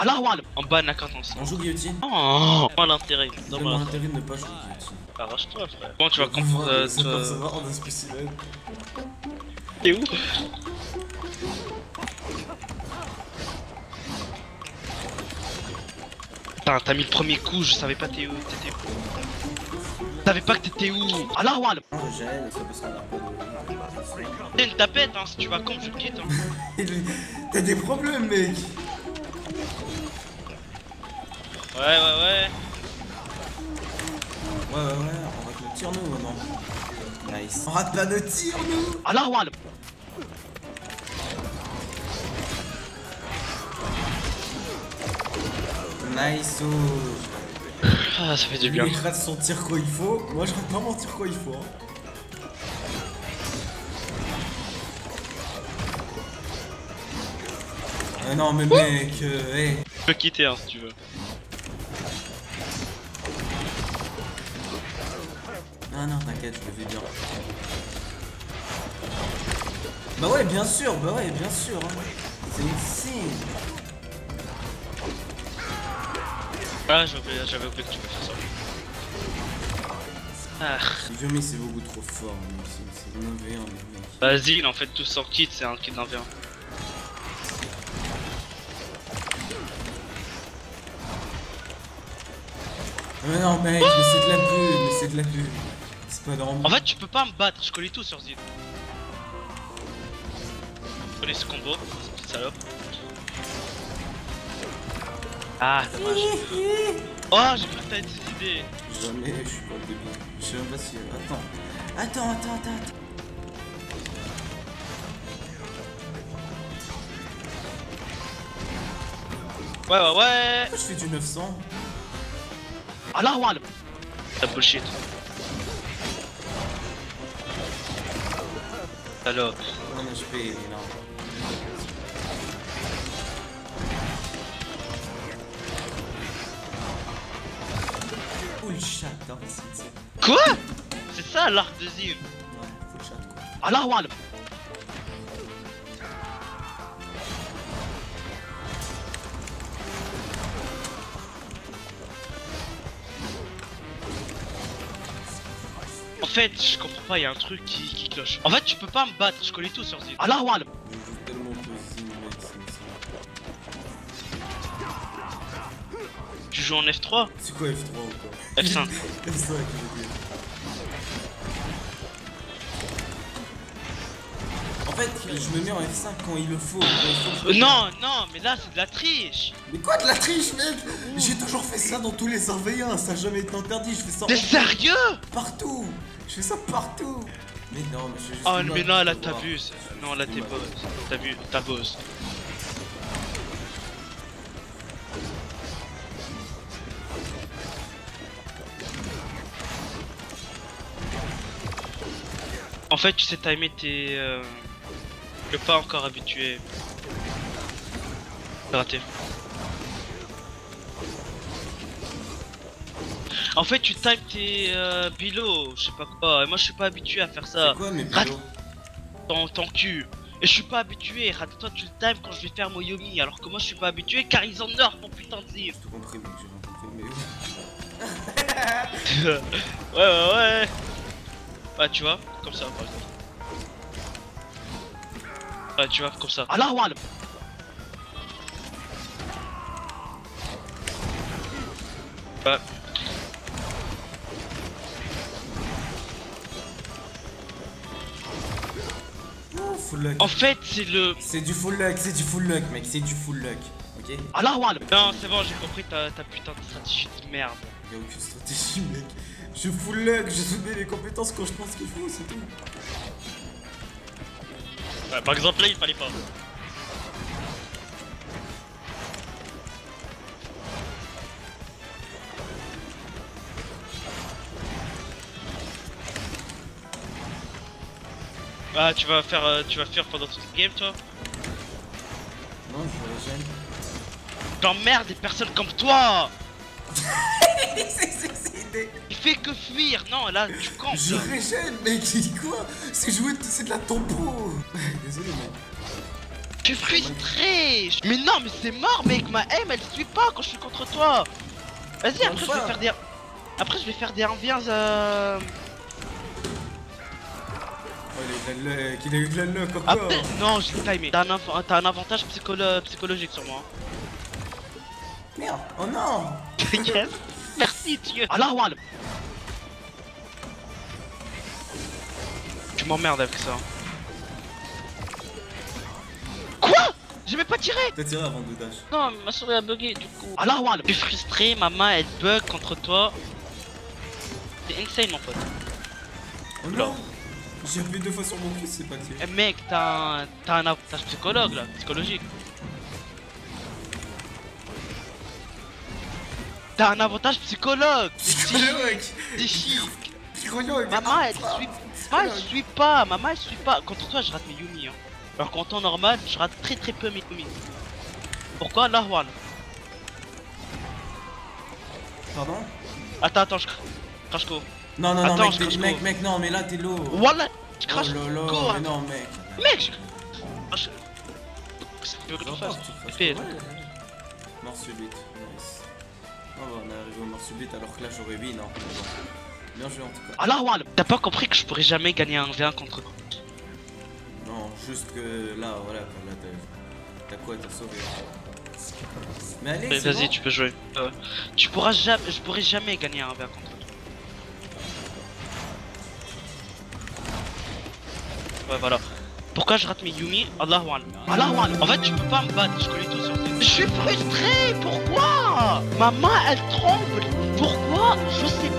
Allah Wal En bas, la cadence. On joue guillotine Oh, pas l'intérêt. Non, voilà. l'intérêt de ne pas jouer guillotine. Arrache-toi, frère. Bon, tu vas comprendre. euh, C'est tu pas vas- a spécimen. T'es où? Putain, t'as mis le premier coup, je savais pas t'es où, t'étais où. Je savais pas que t'étais où Allah Wal On gêne, c'est parce qu'on a pas de. T'es une tapette, hein, si tu vas comme je te quitte. Hein. T'as des problèmes, mec Ouais, ouais, ouais. Ouais, ouais, ouais, on rate le tir, nous, ou non Nice. On rate pas de tir, nous Allah Wal Nice, oh Ah, ça fait du bien. il rate son tir quand il faut. Moi, je rate pas mon tir quand il faut. hein. Ah non, mais mec, euh, hey. Tu peux quitter, hein, si tu veux. Ah non, t'inquiète, je le fais bien. Bah ouais, bien sûr, bah ouais, bien sûr. hein. C'est une signe. Ah, j'avais oublié que tu peux faire ça. Ah, Yomi, c'est beaucoup trop fort, c'est 9v1, mec. vas-y, en fait, tout sans kit, c'est un kit d'un V1. Mais non, mec, mais c'est de la pub, mais c'est de la pub. C'est pas normal. En fait, tu peux pas me battre, je connais tout sur Zid. Je connais ce combo, cette petite salope. Ah, dommage. Oh, j'ai cru que t'avais des idées. Jamais, je suis pas débile. Je sais même pas si. Attends. Attends, attends, attends, attends. Ouais, ouais, ouais. Pourquoi je fais du 900 Allah Wal. Ta bullshit. Salope. Non, mais je fais. Non. Full Quoi? C'est ça l'arc de Zid. Ouais, full chat quoi. Allah fait, je comprends pas, il y a un truc qui, qui cloche. En fait, tu peux pas me battre, je connais tout sur Zid. Allah Wal. Je joue tellement possible, mec, c'est c'est- Tu joues en F3 C'est quoi F3 ou quoi F5. F5 fait, je me mets en F5 quand il le faut. quand il faut que je Euh, non, non, mais là c'est de la triche. Mais quoi de la triche, mec? J'ai toujours fait ça dans tous les surveillants, ça a jamais été interdit, je fais ça T'es sérieux? Partout Je fais ça partout Mais non, mais je suis juste Oh, une mais là, là c'est- Non, là t'es boss. T'as vu, t'as boss. En fait, tu sais timer tes. Euh... Le pas encore habitué. Raté. En fait, tu times tes euh, bilots, je sais pas quoi. Et moi, je suis pas habitué à faire ça. Quoi mes Rate- bilots ton, ton cul. Et je suis pas habitué, rate toi tu le times quand je vais faire mon Yomi, alors que moi je suis pas habitué car ils en nerfent mon putain de livre. J'ai tout compris, mec, j'ai rien compris, mais oui. ouais ouais ouais. Ouais tu vois, comme ça par exemple. Ouais tu vois, comme ça. Allah Wal Ouais. Oh, full luck. En fait c'est le... C'est du full luck, c'est du full luck, mec, c'est du full luck. Ok? Allah Wal Non c'est bon j'ai compris ta, ta putain de stratégie de merde. Y'a aucune stratégie, mec. Je full luck, je soumets les compétences quand je pense qu'il faut, c'est tout. Ouais par exemple là il fallait pas. Ah tu vas faire euh, tu vas faire pendant toute le game toi Non, je régène. T'emmerdes des personnes comme toi Il fait que fuir Non là tu campes Je régène, mec, j'ai dit quoi? C'est jouer, c'est de la tempo. Désolé, mec. Je suis frustré Mais non, mais c'est mort, mec Ma aim, elle suit pas quand je suis contre toi Vas-y, après, je vais faire des... Après, je vais faire des 1v1 euh... Oh, il a eu qu'il a eu de la luck encore. Après, non, je l'ai timé. T'as un, avantage psycholo- psychologique sur moi. Merde, oh non yes Merci, Dieu Allah Wal Tu m'emmerdes avec ça. Quoi? J'ai même pas tiré T'as tiré avant de dash. Non, ma souris a bugué du coup. Allah Wal Je suis frustré, ma main elle bug contre toi. C'est insane mon pote. Oh non J'ai appuyé deux fois sur mon fils, c'est pas tiré. Eh mec, t'as un, t'as un avantage psychologue là, psychologique. T'as un avantage psychologue. Psychologue. Des chiffres. Psychologue Maman elle suit Maman elle suit pas. Maman elle suit pas. Contre toi je rate mes Yumi hein. Alors qu'en temps normal je rate très très peu mes Yumi. Pourquoi Lahwan Pardon? Attends attends je crash go. Non, non, non, Attends, mec, je t'es- crache mec, mec, non, mais là t'es low. Voilà Je Oh crash là là, go mais non, mec. Mec je... Ah, Tu veux que je fasse nice. Oh bah on est arrivé au mort subite alors que là j'aurais win, hein. Bien joué en tout cas. Ah Lahwan T'as pas compris que je pourrais jamais gagner un V1 contre toi Non, juste que là, voilà, là t'as. Quoi, t'as sauvé. Mais allez, Mais Vas-y bon. tu peux jouer Euh, Tu pourras jamais Je pourrais jamais gagner un V1 contre toi Ouais voilà pourquoi je rate mes Yumi? Allah One. Allah. En fait, tu peux pas me battre, je connais tout sur. Je suis frustré, pourquoi? Ma main, elle tremble. Pourquoi? Je sais pas.